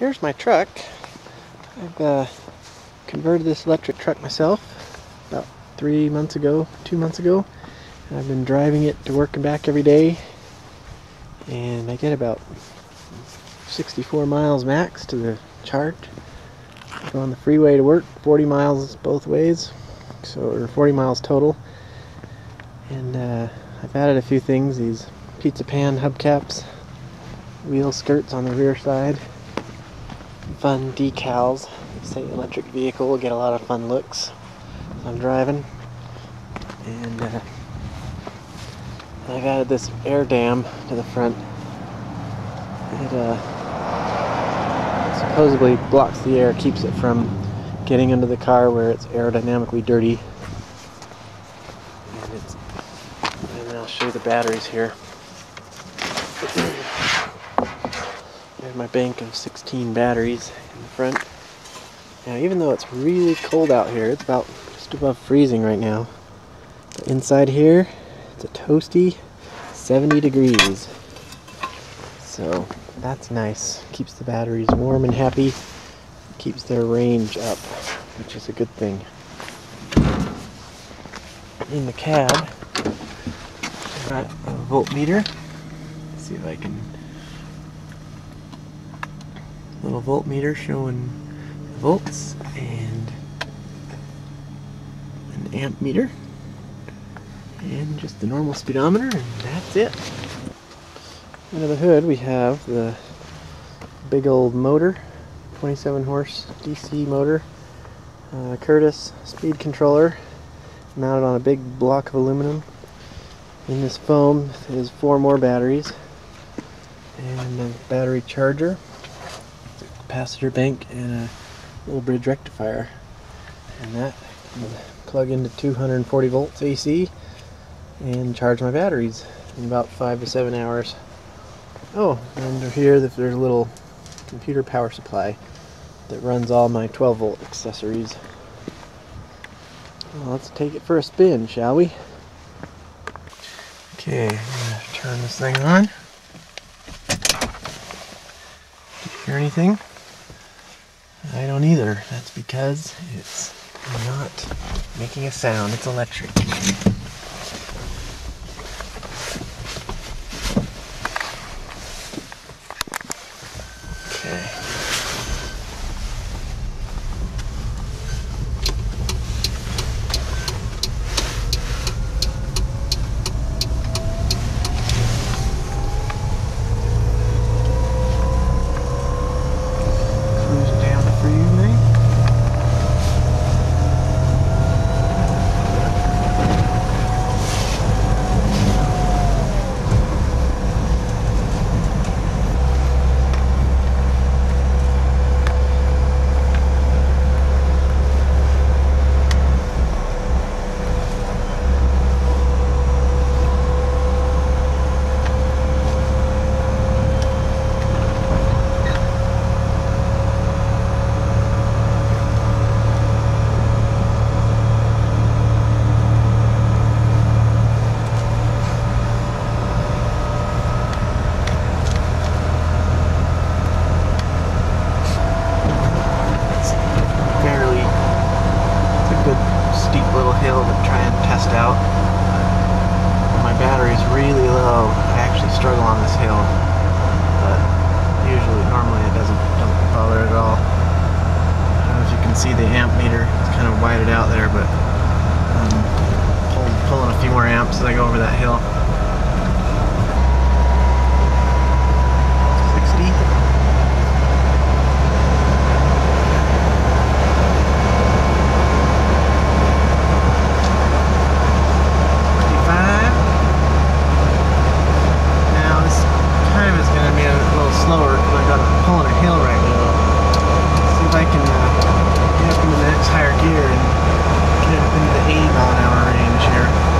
here's my truck. I've uh, converted this electric truck myself about three months ago, two months ago. And I've been driving it to work and back every day. And I get about 64 miles max to the chart. Go on the freeway to work, 40 miles both ways, so or 40 miles total. And uh, I've added a few things, these pizza pan hubcaps, wheel skirts on the rear side, fun decals, say electric vehicle, get a lot of fun looks I'm driving. And uh, I've added this air dam to the front. It uh, supposedly blocks the air, keeps it from getting into the car where it's aerodynamically dirty. And, it's, and I'll show you the batteries here. There's my bank of 16 batteries in the front. Now even though it's really cold out here, it's about just above freezing right now. But inside here, it's a toasty 70 degrees. So that's nice. Keeps the batteries warm and happy. Keeps their range up, which is a good thing. In the cab, I've got a voltmeter. Let's see if I can. Little voltmeter showing volts and an amp meter and just the normal speedometer and that's it. Under the hood we have the big old motor, 27 horse DC motor, uh, Curtis speed controller mounted on a big block of aluminum. In this foam is four more batteries and a battery charger, capacitor bank, and a little bridge rectifier. And that can plug into 240 volts AC and charge my batteries in about five to seven hours. Oh, under here there's a little computer power supply that runs all my 12 volt accessories. Well, let's take it for a spin, shall we? Okay, I'm gonna turn this thing on. You hear anything? I don't either. That's because it's not making a sound. It's electric. Okay. Cruising down the freeway. It's fairly, it's a good steep little hill to try and test out. When my battery's really low, I actually hill. But usually, normally it doesn't, doesn't bother at all. I don't know if you can see the amp meter, it's kind of whited out there, but I'm pull, pulling a few more amps as I go over that hill. 60. Fifty-five. Now this time is going to be a little slower because I got to pull on a hill right now. See if I can uh, get up into the next higher gear and get up into the 80 mile an hour range here.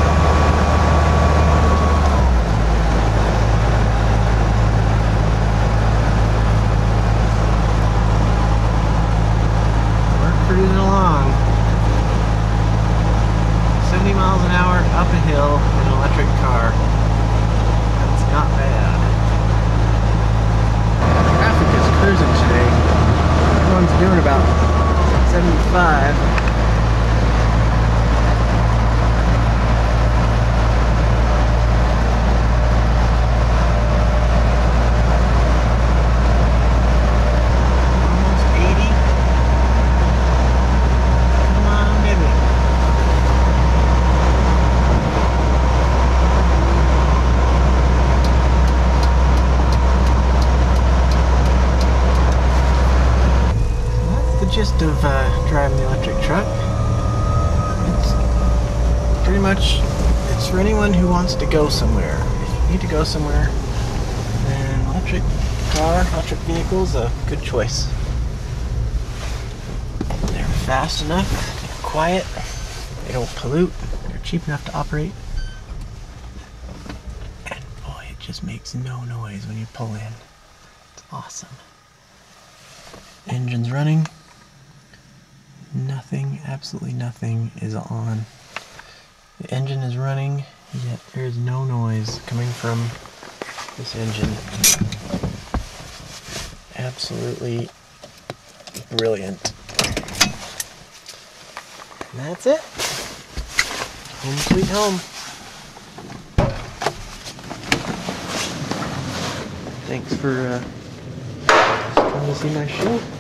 five. Almost 80. Come on, baby. That's the gist of uh, driving the electric truck. It's pretty much it's for anyone who wants to go somewhere. If you need to go somewhere, then electric car, electric vehicle is a good choice. They're fast enough, they're quiet, they don't pollute, they're cheap enough to operate. And boy, it just makes no noise when you pull in. It's awesome. Engine's running. Nothing, absolutely nothing is on. The engine is running, yet there is no noise coming from this engine. Absolutely brilliant. And that's it. Home sweet home. Thanks for uh, coming to see my show.